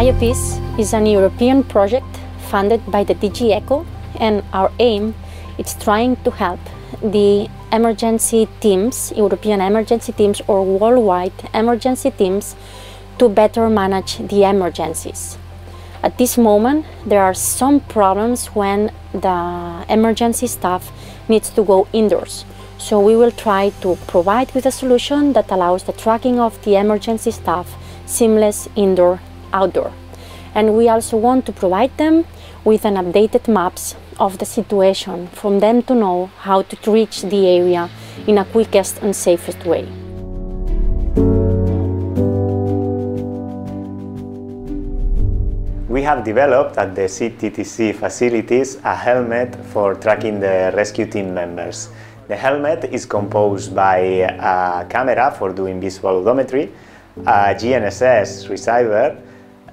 IOPES is an European project funded by the DG ECHO and our aim is trying to help the emergency teams, European emergency teams or worldwide emergency teams to better manage the emergencies. At this moment, there are some problems when the emergency staff needs to go indoors. So we will try to provide with a solution that allows the tracking of the emergency staff seamless indoor outdoor. And we also want to provide them with an updated maps of the situation from them to know how to reach the area in a quickest and safest way. We have developed at the CTTC facilities a helmet for tracking the rescue team members. The helmet is composed by a camera for doing visual odometry, a GNSS receiver,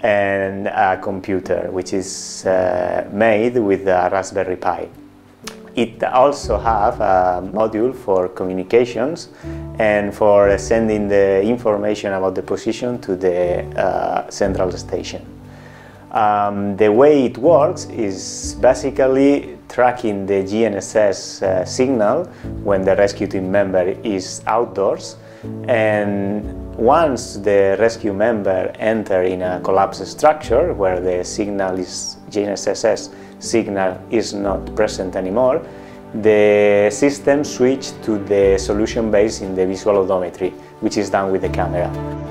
and a computer which is uh, made with a Raspberry Pi. It also have a module for communications and for sending the information about the position to the uh, central station. Um, the way it works is basically tracking the GNSS uh, signal when the rescue team member is outdoors and once the rescue member enter in a collapsed structure where the signal is GNSS signal is not present anymore, the system switch to the solution based in the visual odometry, which is done with the camera.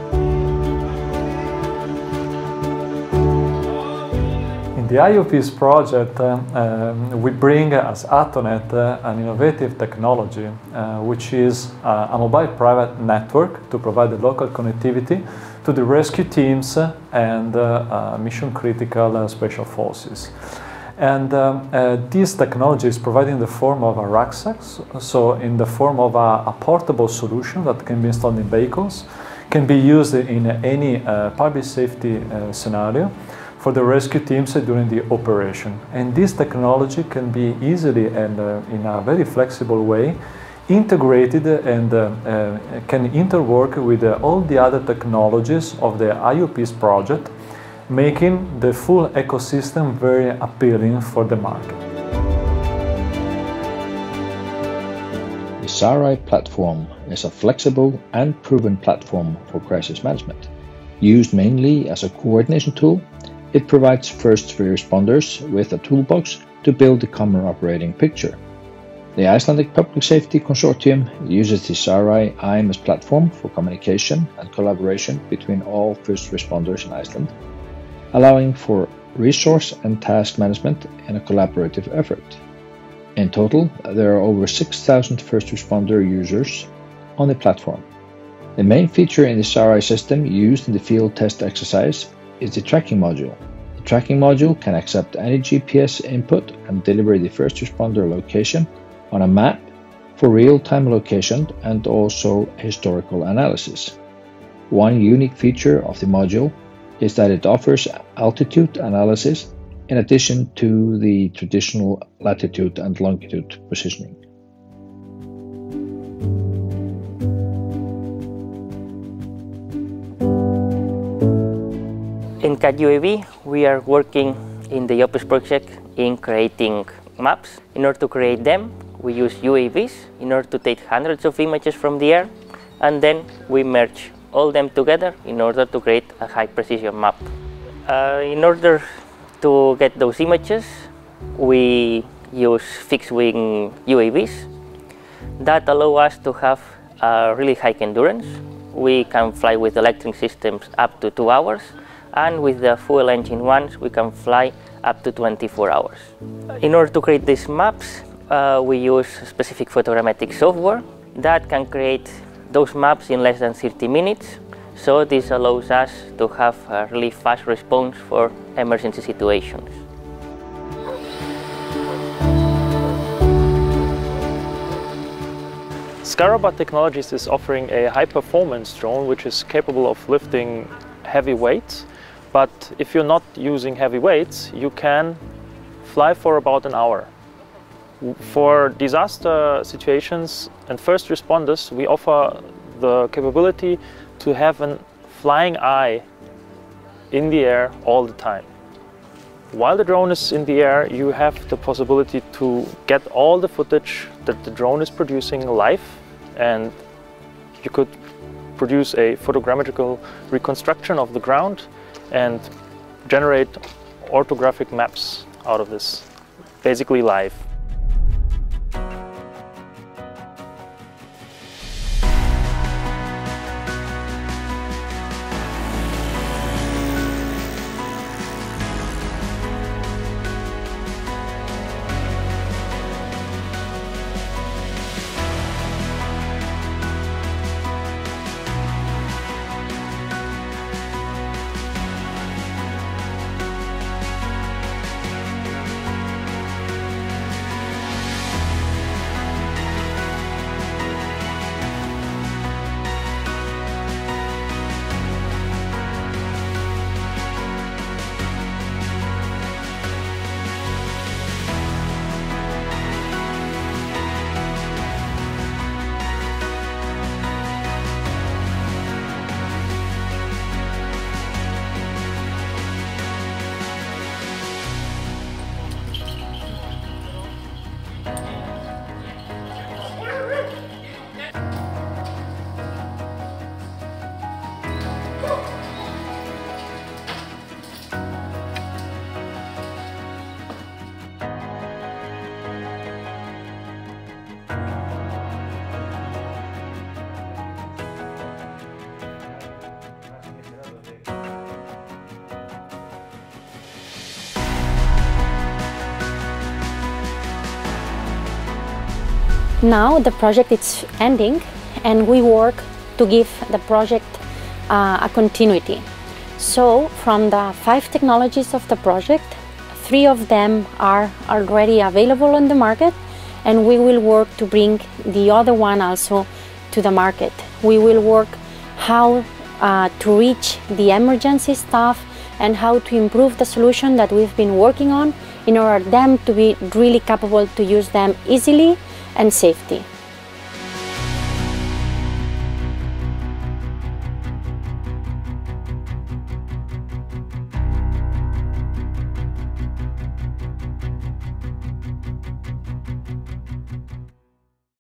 The IOPES project, uh, um, we bring as Athonet uh, an innovative technology, uh, which is uh, a mobile private network to provide the local connectivity to the rescue teams and uh, uh, mission critical special forces. And um, this technology is provided in the form of a rucksack, so in the form of a, a, portable solution that can be installed in vehicles, can be used in any public safety scenario, for the rescue teams during the operation. And this technology can be easily and uh, in a very flexible way integrated and uh, uh, can interwork with uh, all the other technologies of the IOPES project, making the full ecosystem very appealing for the market. The SAReye platform is a flexible and proven platform for crisis management, used mainly as a coordination tool it provides first responders with a toolbox to build a common operating picture. The Icelandic Public Safety Consortium uses the SAReye IMS platform for communication and collaboration between all first responders in Iceland, allowing for resource and task management in a collaborative effort. In total, there are over 6,000 first responder users on the platform. The main feature in the SAReye system used in the field test exercise is the tracking module. The tracking module can accept any GPS input and deliver the first responder location on a map for real-time location and also historical analysis. One unique feature of the module is that it offers altitude analysis in addition to the traditional latitude and longitude positioning. CATUAV, we are working in the IOPES project in creating maps. In order to create them, we use UAVs in order to take hundreds of images from the air, and then we merge all them together in order to create a high precision map. Uh, in order to get those images, we use fixed wing UAVs that allow us to have a really high endurance. We can fly with electric systems up to two hours and with the fuel engine ones we can fly up to 24 hours. In order to create these maps uh, we use specific photogrammetric software that can create those maps in less than 30 minutes so this allows us to have a really fast response for emergency situations. Scarabot Technologies is offering a high-performance drone which is capable of lifting heavy weights but if you're not using heavy weights, you can fly for about an hour. For disaster situations and first responders, we offer the capability to have a flying eye in the air all the time. While the drone is in the air, you have the possibility to get all the footage that the drone is producing live and you could produce a photogrammetrical reconstruction of the ground and generate orthographic maps out of this, basically live. Now the project is ending and we work to give the project uh, a continuity. So from the five technologies of the project, three of them are already available on the market and we will work to bring the other one also to the market. We will work how uh, to reach the emergency staff and how to improve the solution that we've been working on in order them to be really capable to use them easily and safety.